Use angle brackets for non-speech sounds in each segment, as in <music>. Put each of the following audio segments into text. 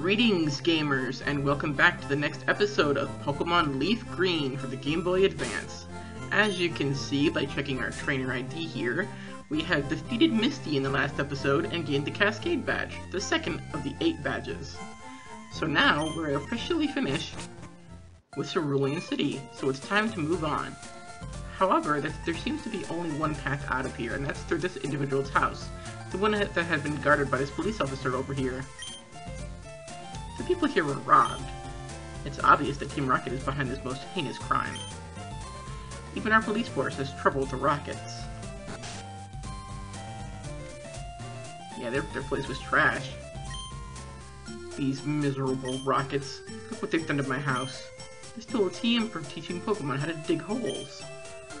Greetings, gamers, and welcome back to the next episode of Pokemon Leaf Green for the Game Boy Advance. As you can see by checking our trainer ID here, we have defeated Misty in the last episode and gained the Cascade Badge, the second of the eight badges. So now we're officially finished with Cerulean City, so it's time to move on. However, there seems to be only one path out of here, and that's through this individual's house, the one that has been guarded by this police officer over here. The people here were robbed. It's obvious that Team Rocket is behind this most heinous crime. Even our police force has trouble with the Rockets. Yeah, their, their place was trash. These miserable Rockets. Look what they've done to my house. They stole a TM for teaching Pokemon how to dig holes.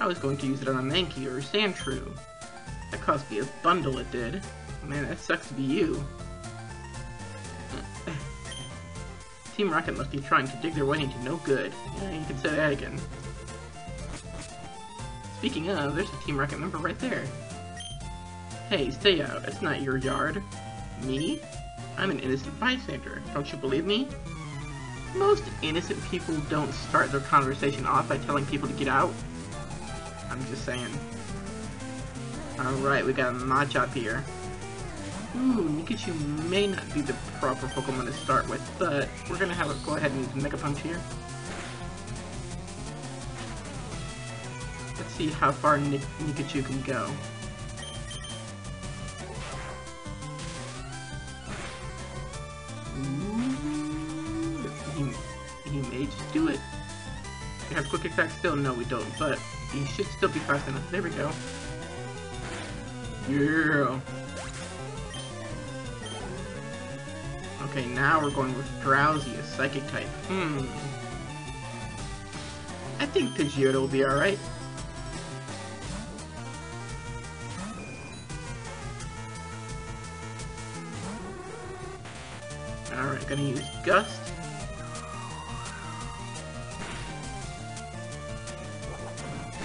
I was going to use it on a Mankey or a Sandshrew. That cost me a bundle, it did. Man, that sucks to be you. Team Rocket must be trying to dig their way into no good. Yeah, you can say that again. Speaking of, there's a Team Rocket member right there. Hey, stay out. It's not your yard. Me? I'm an innocent bystander. Don't you believe me? Most innocent people don't start their conversation off by telling people to get out. I'm just saying. Alright, we got a Machop here. Hmm, Ooh, Nikachu may not be the proper Pokemon to start with, but we're gonna have it go ahead and use Mega Punch here. Let's see how far Nik Nikachu can go. Ooh, he, he may just do it. We have Quick Attack still? No, we don't, but he should still be fast enough. There we go. Yeah! Okay, now we're going with Drowzee, a psychic type. Hmm. I think Pidgeotto will be alright. Alright, gonna use Gust.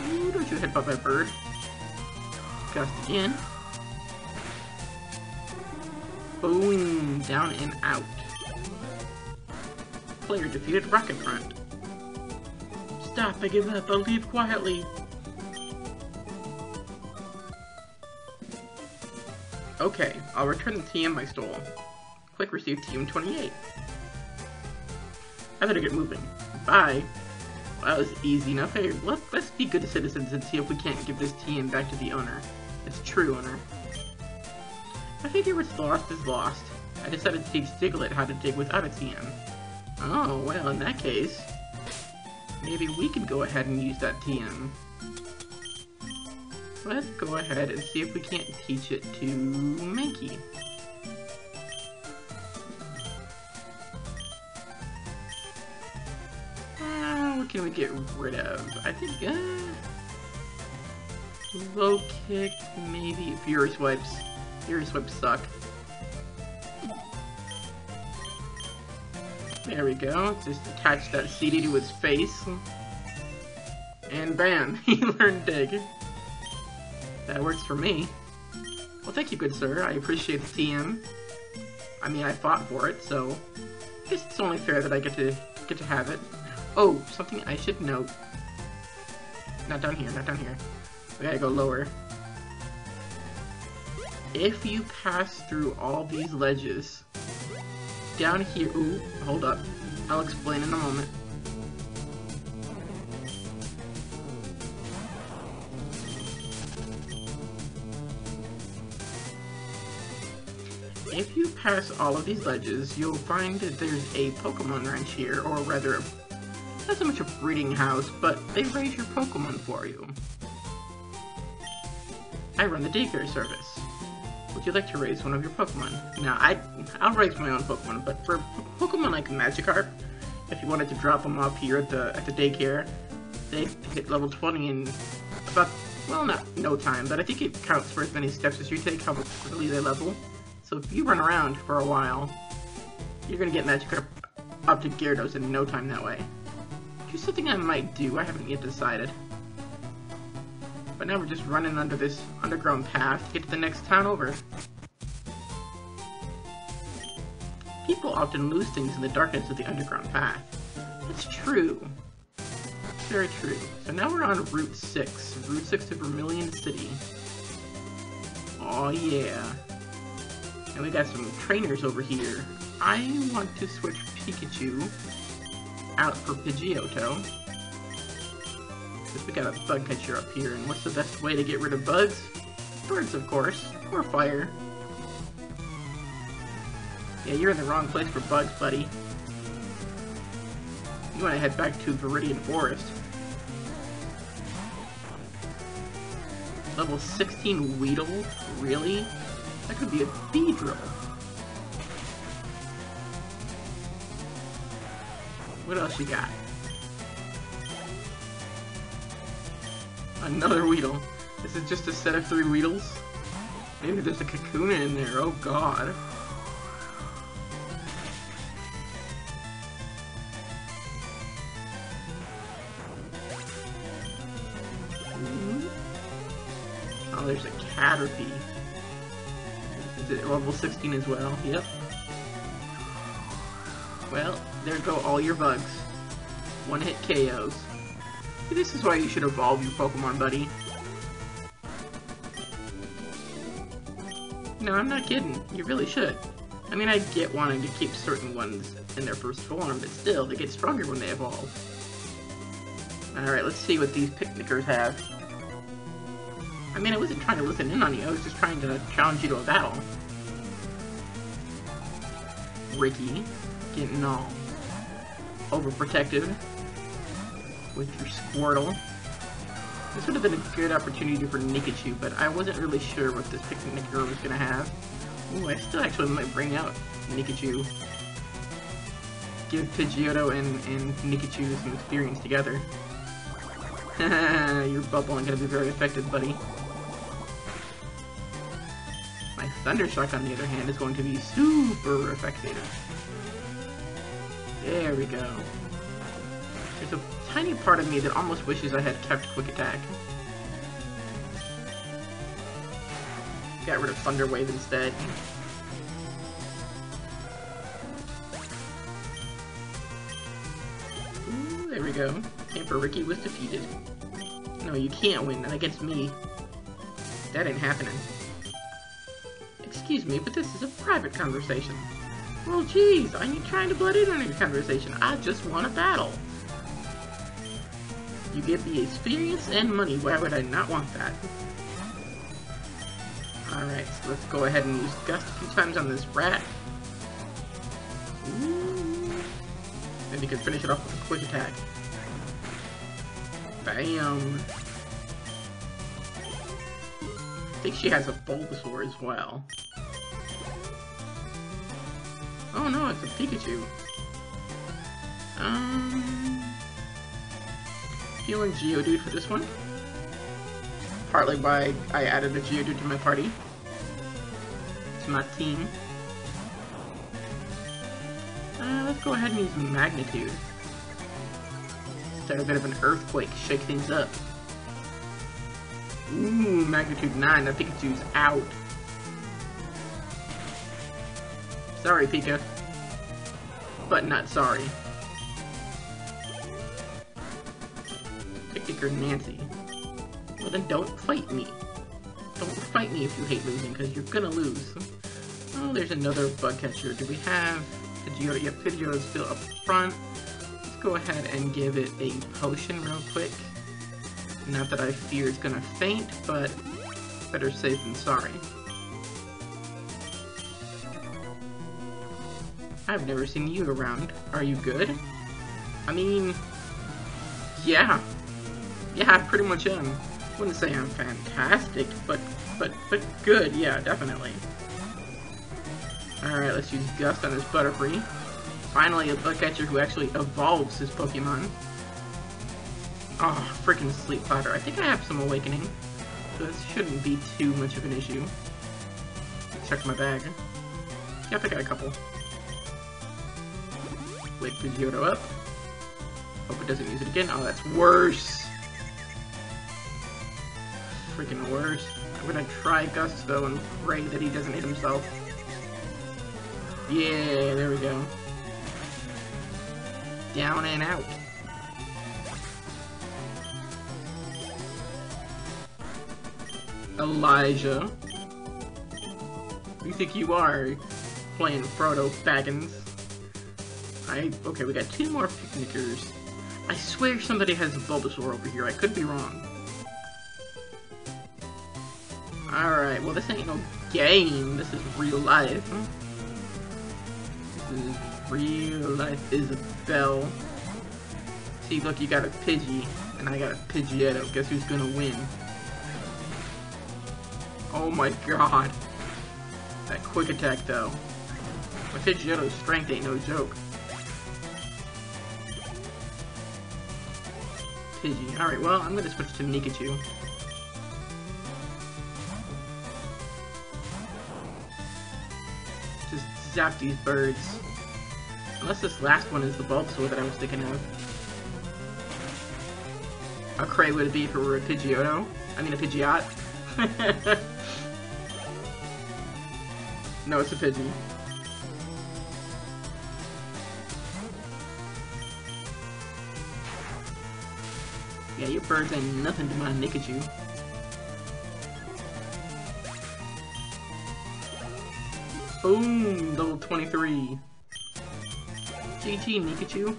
Ooh, don't you headbutt my bird. Gust again. Boom! Down and out. Player defeated Rocket Grunt. Stop, I give up, I'll leave quietly. Okay, I'll return the TM I stole. Click Receive TM28. I better get moving. Bye. Well, that was easy enough. Hey, let, let's be good citizens and see if we can't give this TM back to the owner. Its true owner. I figure what's lost is lost. I decided to teach Diglett how to dig without a TM. Oh, well, in that case, maybe we could go ahead and use that TM. Let's go ahead and see if we can't teach it to Mankey. What can we get rid of? I think, uh... Low kick, maybe Fury Swipes. Fury Swipes suck. There we go. Just attach that CD to his face. And bam, <laughs> he learned Dig. That works for me. Well, thank you, good sir. I appreciate the TM. I mean, I fought for it, so I guess it's only fair that I get to get to have it. Oh, something I should note. Not down here, not down here. We gotta go lower if you pass through all these ledges, down here, ooh, hold up, I'll explain in a moment. If you pass all of these ledges, you'll find that there's a Pokemon ranch here, or rather, not so much a breeding house, but they raise your Pokemon for you. I run the daycare service. Would you like to raise one of your Pokemon? Now, I, I'll raise my own Pokemon, but for Pokemon like Magikarp, if you wanted to drop them off here at the at the daycare, they hit level 20 in about, well, not no time, but I think it counts for as many steps as you take, how quickly they level. So if you run around for a while, you're gonna get Magikarp up to Gyarados in no time that way. Is something I might do, I haven't yet decided. But now we're just running under this underground path to get to the next town over. people often lose things in the darkness of the underground path. That's true. Very true. So now we're on Route 6. Route 6 to Vermilion City. Oh yeah. And we got some trainers over here. I want to switch Pikachu out for Pidgeotto. Because we got a bug catcher up here, and what's the best way to get rid of bugs? Birds, of course. Or fire. Yeah, you're in the wrong place for bugs, buddy. You want to head back to Viridian Forest. Level 16 Weedle? Really? That could be a Beedrill. What else you got? Another Weedle. This is just a set of three Weedles? Maybe there's a Kakuna in there, oh god. Mm-hmm. Oh, there's a Caterpie. Is it level 16 as well? Yep. Well, there go all your bugs. One hit KOs. This is why you should evolve your Pokemon, buddy. No, I'm not kidding. You really should. I mean, I get wanting to keep certain ones in their first form, but still, they get stronger when they evolve. Alright, let's see what these picnickers have. I mean, I wasn't trying to listen in on you, I was just trying to challenge you to a battle. Ricky, getting all overprotective with your Squirtle. This would have been a good opportunity for Nikachu, but I wasn't really sure what this Picnic Girl was going to have. Ooh, I still actually might bring out Nikachu. Give Pidgeotto and, and Nikachu some experience together. <laughs> Your bubble ain't gonna be very effective, buddy. My Thunder Shock, on the other hand, is going to be super effective. There we go. There's a tiny part of me that almost wishes I had kept Quick Attack. Got rid of Thunder Wave instead. Ooh, there we go. Camper Ricky was defeated. No, you can't win, not against me. That ain't happening. Excuse me, but this is a private conversation. Well, geez, I you trying to butt in on your conversation. I just want a battle. You get the experience and money. Why would I not want that? Alright, so let's go ahead and use Gust a few times on this rat. Ooh. Maybe you can finish it off with a quick attack. Bam! I think she has a Bulbasaur as well. Oh no, it's a Pikachu. Um, feeling Geodude for this one. Partly why I added a Geodude to my party. To my team. Uh, let's go ahead and use Magnitude. Start a bit of an earthquake, shake things up. Ooh, Magnitude 9, that Pikachu's out. Sorry, Pika. But not sorry. Nancy. Well then don't fight me. Don't fight me if you hate losing, because you're gonna lose. Oh, there's another bug catcher. Do we have Pidgeotto? Yep, Pidgeotto's still up front. Let's go ahead and give it a potion real quick. Not that I fear it's gonna faint, but better safe than sorry. I've never seen you around. Are you good? I mean, yeah. Yeah, I pretty much am. Wouldn't say I'm fantastic, but but but good, yeah, definitely. Alright, let's use Gust on this Butterfree. Finally, a bug catcher who actually evolves his Pokemon. Oh, ah, freaking Sleep Powder. I think I have some Awakening, so this shouldn't be too much of an issue. Check my bag. Yep, I got a couple. Wake Pidgeotto up. Hope it doesn't use it again. Oh, that's worse. Freaking worse. I'm gonna try Gust though and pray that he doesn't hit himself. Yeah, there we go. Down and out. Elijah. You think you are? Playing Frodo Baggins. I... Okay, we got two more picnickers. I swear somebody has a Bulbasaur over here. I could be wrong. Alright, well this ain't no game. This is real life. This is real life Isabelle. See, look, you got a Pidgey, and I got a Pidgeotto. Guess who's gonna win? Oh my god. That quick attack, though. My Pidgeotto's strength ain't no joke. Pidgey. Alright, well, I'm gonna switch to Nikachu. Zap these birds. Unless this last one is the Bulbasaur that I was thinking of. How cray would it be if it were a Pidgeotto? I mean a Pidgeot? <laughs> no, it's a Pidgey. Yeah, your birds ain't nothing to my Nikachu. Boom! Level 23. GG, Nikachu.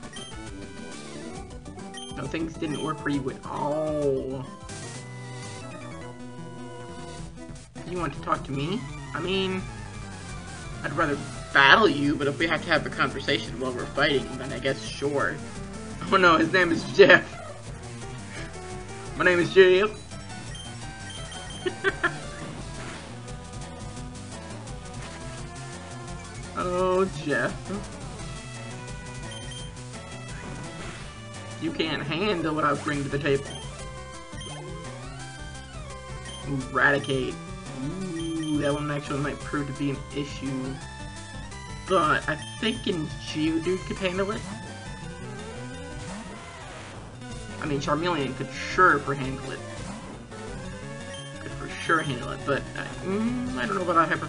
No, things didn't work for you at all. You want to talk to me? I mean, I'd rather battle you, but if we have to have a conversation while we're fighting, then I guess sure. Oh no, his name is Jeff. My name is Jeff. <laughs> oh, Jeff. You can't handle what I bring to the table. Raticate. Ooh, that one actually might prove to be an issue. But I think in Geodude could handle it. I mean, Charmeleon could sure for handle it. Could for sure handle it, but uh, mm, I don't know about a Hyper.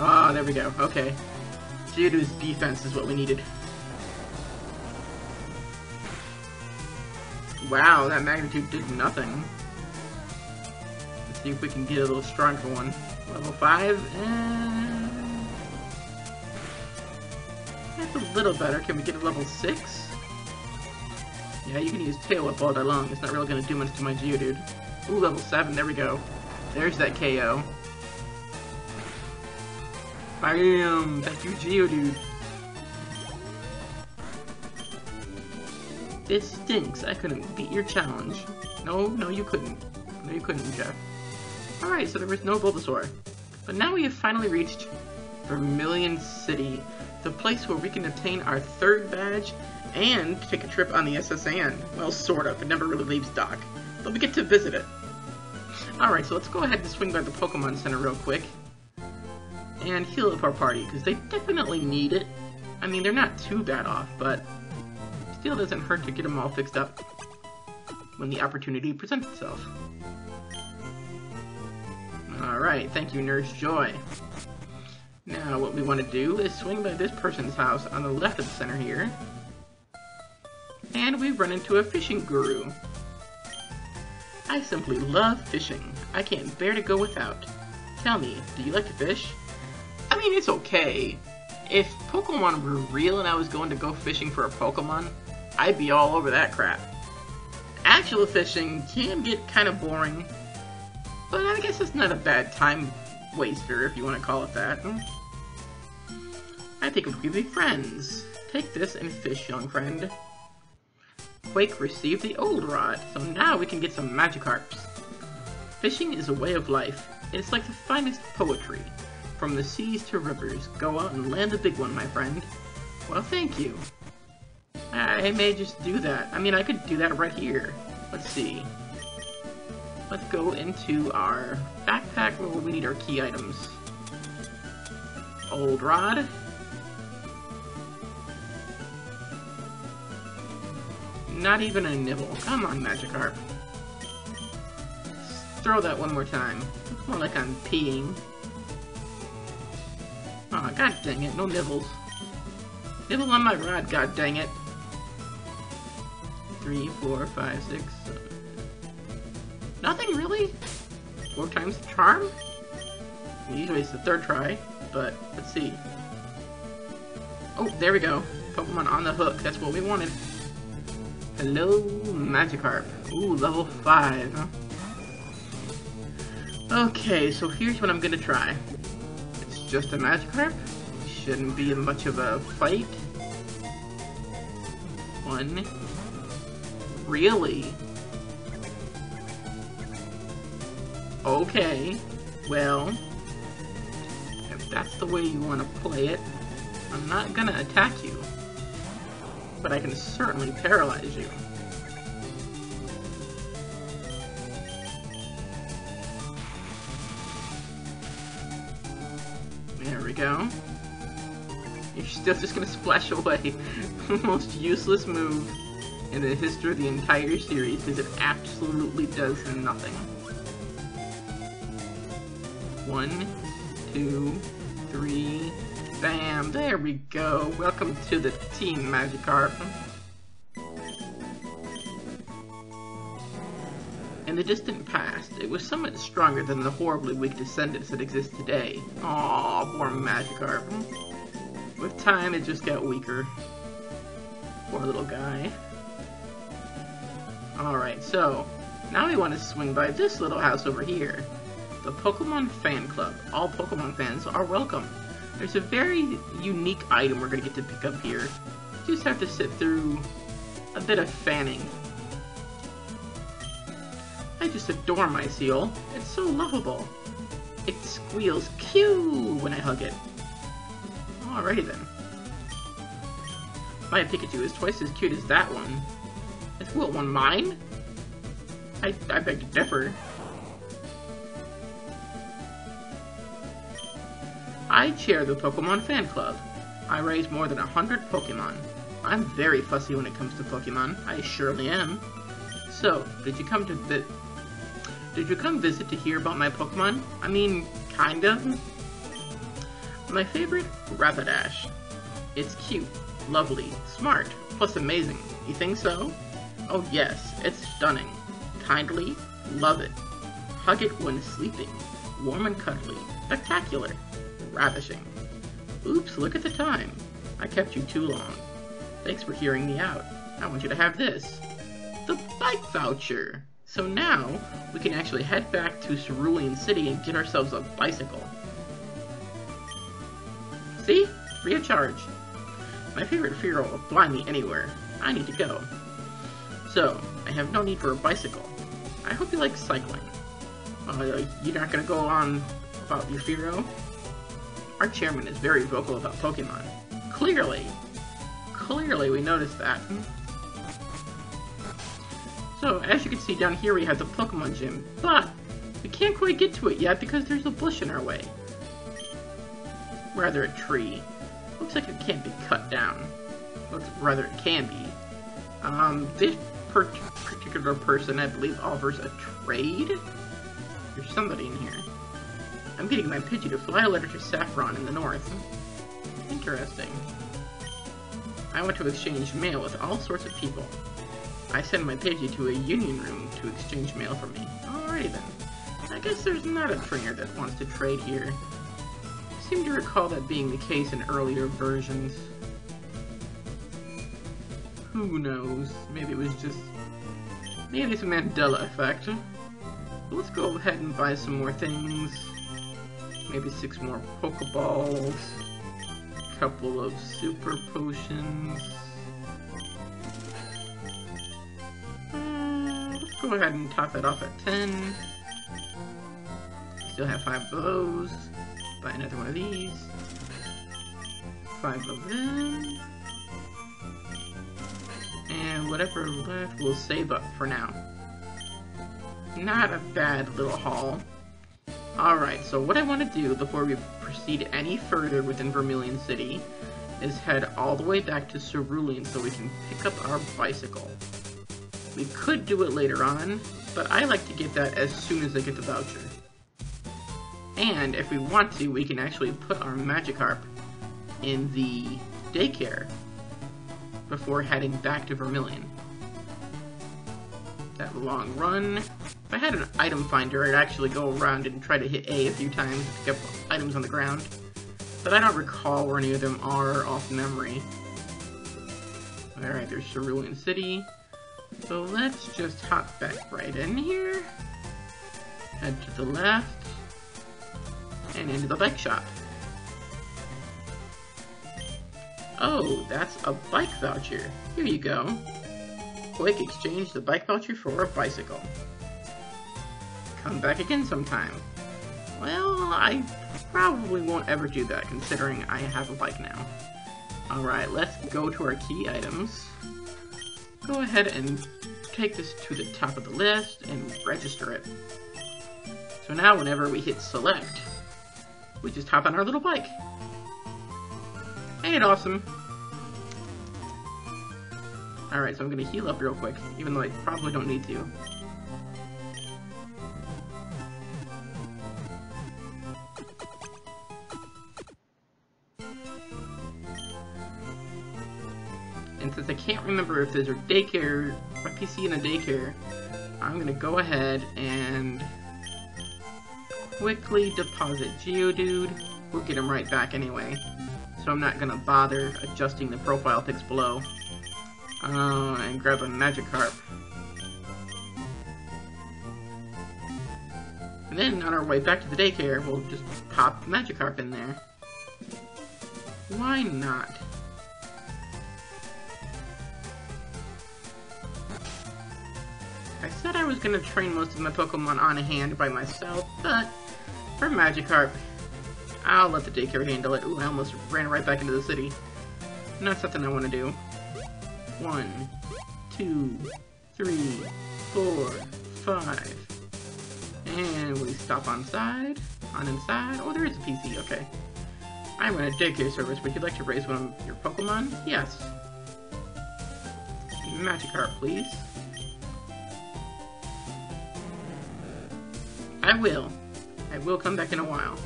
Ah, there we go. Okay. Geodude's defense is what we needed. Wow, that magnitude did nothing. Let's see if we can get a little stronger one. Level 5? Eh... That's a little better. Can we get a level 6? Yeah, you can use Tail Whip all day long. It's not really going to do much to my Geodude. Ooh, level 7. There we go. There's that KO. Bam! Thank you, Geodude. This stinks. I couldn't beat your challenge. No, no, you couldn't. No, you couldn't, Jeff. Alright, so there was no Bulbasaur. But now we have finally reached Vermilion City, the place where we can obtain our third badge and take a trip on the S.S. Anne. Well, sort of. It never really leaves dock. But we get to visit it. Alright, so let's go ahead and swing by the Pokemon Center real quick. And heal up our party, because they definitely need it. I mean, they're not too bad off, but still doesn't hurt to get them all fixed up when the opportunity presents itself. Alright, thank you, Nurse Joy. Now, what we want to do is swing by this person's house on the left of the center here. And we run into a fishing guru. I simply love fishing. I can't bear to go without. Tell me, do you like to fish? I mean, it's okay. If Pokemon were real and I was going to go fishing for a Pokemon, I'd be all over that crap. Actual fishing can get kind of boring, but I guess it's not a bad time waster, if you want to call it that. I think we could be friends. Take this and fish, young friend. Quake received the old rod, so now we can get some Magikarps. Fishing is a way of life. It's like the finest poetry. From the seas to rivers, go out and land a big one, my friend. Well, thank you. I may just do that. I mean, I could do that right here. Let's see. Let's go into our backpack where we need our key items. Old rod. Not even a nibble. Come on, Magikarp. Throw that one more time. More like I'm peeing. God dang it, no nibbles. Nibble on my rod, god dang it. Three, four, five, six, seven. Nothing really? Four times the charm? Usually it's the third try, but let's see. Oh, there we go. Pokemon on the hook. That's what we wanted. Hello, Magikarp. Ooh, level 5, huh? Okay, so here's what I'm gonna try. Just a Magikarp. Shouldn't be much of a fight. One. Really? Okay. Well, if that's the way you want to play it, I'm not gonna attack you. But I can certainly paralyze you. You're still just gonna splash away. <laughs> the most useless move in the history of the entire series because it absolutely does nothing. One, two, three, bam, there we go. Welcome to the team, Magikarp. In the distant past, it was somewhat stronger than the horribly weak descendants that exist today. Aww, poor Magikarp. With time, it just got weaker. Poor little guy. Alright, so, now we want to swing by this little house over here. The Pokemon Fan Club. All Pokemon fans are welcome. There's a very unique item we're going to get to pick up here. Just have to sit through a bit of fanning. I just adore my Seel. It's so lovable. It squeals Q when I hug it. Alrighty then. My Pikachu is twice as cute as that one. Is what one mine? I, I beg to differ. I chair the Pokemon Fan Club. I raise more than a hundred Pokemon. I'm very fussy when it comes to Pokemon. I surely am. So, did you come to vi- Did you come visit to hear about my Pokemon? I mean, kind of. My favorite, Rapidash. It's cute, lovely, smart, plus amazing. You think so? Oh yes, it's stunning. Kindly, love it. Hug it when sleeping. Warm and cuddly. Spectacular. Ravishing. Oops, look at the time. I kept you too long. Thanks for hearing me out. I want you to have this. The bike voucher! So now, we can actually head back to Cerulean City and get ourselves a bicycle. See? Of. My favorite Fearow will fly me anywhere. I need to go. So, I have no need for a bicycle. I hope you like cycling. Uh, you're not gonna go on about your Fearow? Our chairman is very vocal about Pokemon. Clearly. Clearly we noticed that. So, as you can see down here we have the Pokemon Gym, but we can't quite get to it yet because there's a bush in our way. Rather a tree. Looks like it can't be cut down. Looks rather it can be. Um, this per particular person, I believe, offers a trade? There's somebody in here. I'm getting my Pidgey to fly a letter to Saffron in the north. Interesting. I want to exchange mail with all sorts of people. I send my Pidgey to a union room to exchange mail for me. Alrighty then. I guess there's not a trainer that wants to trade here. I seem to recall that being the case in earlier versions. Who knows? Maybe it was just... Maybe it's a Mandela effect. Let's go ahead and buy some more things. Maybe six more Pokeballs. A couple of Super Potions. Go ahead and top that off at 10. Still have five of those. Buy another one of these. Five of them. And whatever left, we'll save up for now. Not a bad little haul. Alright, so what I want to do before we proceed any further within Vermilion City is head all the way back to Cerulean so we can pick up our bicycle. We could do it later on, but I like to get that as soon as I get the voucher. And if we want to, we can actually put our Magikarp in the daycare before heading back to Vermilion. That long run. If I had an item finder, I'd actually go around and try to hit A a few times to pick up items on the ground. But I don't recall where any of them are off memory. Alright, there's Cerulean City. So let's just hop back right in here. Head to the left. And into the bike shop. Oh, that's a bike voucher. Here you go. Quick, exchange the bike voucher for a bicycle. Come back again sometime. Well, I probably won't ever do that, considering I have a bike now. Alright, let's go to our key items. Go ahead and take this to the top of the list and register it. So now whenever we hit select, we just hop on our little bike. Ain't awesome? Alright, so I'm gonna heal up real quick, even though I probably don't need to. Remember if there's a daycare, a PC in a daycare, I'm gonna go ahead and quickly deposit Geodude. We'll get him right back anyway so I'm not gonna bother adjusting the profile pics below. Uh, and grab a Magikarp. And then on our way back to the daycare, we'll just pop Magikarp in there. Why not? Said I was gonna train most of my Pokemon on a hand by myself, but for Magikarp, I'll let the daycare handle it. Ooh, I almost ran right back into the city. Not something I want to do. One, two, three, four, five. And we stop on side, on inside. Oh, there is a PC, okay. I'm in a daycare service. Would you like to raise one of your Pokemon? Yes. Magikarp, please. I will. I will come back in a while.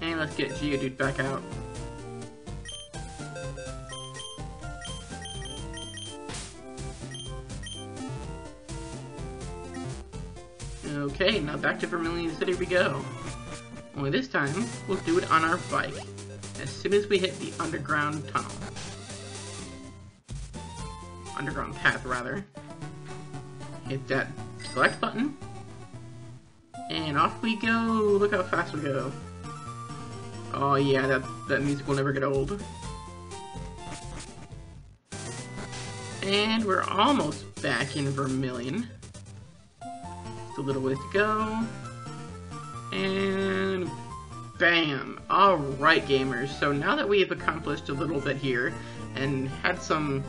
And let's get Geodude back out. Okay, now back to Vermilion City we go. Only this time, we'll do it on our bike, as soon as we hit the underground tunnel. Underground path, rather. Hit that select button, and off we go! Look how fast we go. Oh yeah, that, that music will never get old. And we're almost back in Vermilion. Just a little ways to go. And bam! Alright gamers, so now that we have accomplished a little bit here, and had some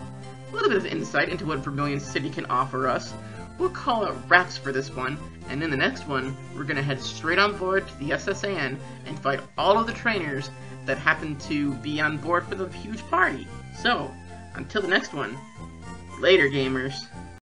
a little bit of insight into what Vermilion City can offer us, we'll call it wraps for this one, and in the next one, we're going to head straight on board to the S.S. Anne and fight all of the trainers that happen to be on board for the huge party. So, until the next one, later gamers.